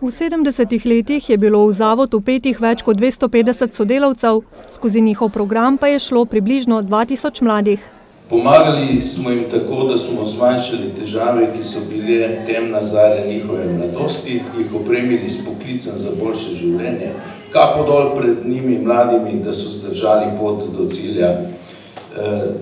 V 70 letih je bilo v zavod upetih več kot 250 sodelavcev, skozi njihov program pa je šlo približno 2000 mladih. Pomagali smo jim tako, da smo zmanjšali težave, ki so bile temna zarja njihove mladosti, jih opremili s poklicem za boljše življenje, kapo dol pred njimi mladimi, da so zdržali pot do cilja.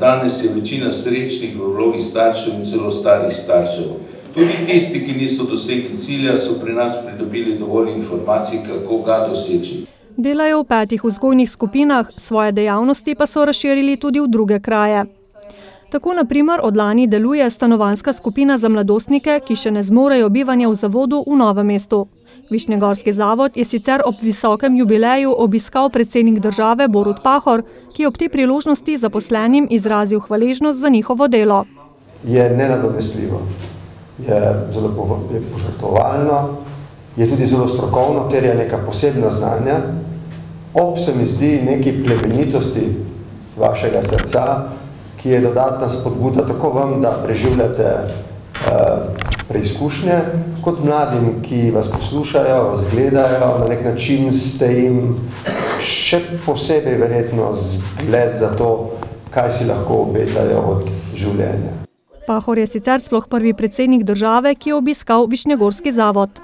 Danes je večina srečnih v vlogi staršev in celo starih staršev. Tudi tisti, ki niso dosegli cilja, so pri nas pridobili dovolj informacij, kako ga doseči. Delajo v petih vzgojnih skupinah, svoje dejavnosti pa so razširili tudi v druge kraje. Tako na primer od lani deluje stanovanjska skupina za mladostnike, ki še ne zmorejo bivanja v zavodu v Novem mestu. Višnjegorski zavod je sicer ob visokem jubileju obiskal predsednik države Borut Pahor, ki je ob tej priložnosti zaposlenim izrazil hvaležnost za njihovo delo. Je nenadomestljivo, je zelo je požrtvovalno, je tudi zelo strokovno, terja neka posebna znanja. Ob se mi zdi neki plemenitosti vašega srca, ki je dodatna spodbuda tako vam, da preživljate preizkušnje, kot mladim, ki vas poslušajo, vas gledajo, na nek način ste jim še posebej verjetno zgled za to, kaj si lahko obetajo od življenja. Pahor je sicer sploh prvi predsednik države, ki je obiskal Višnjegorski zavod.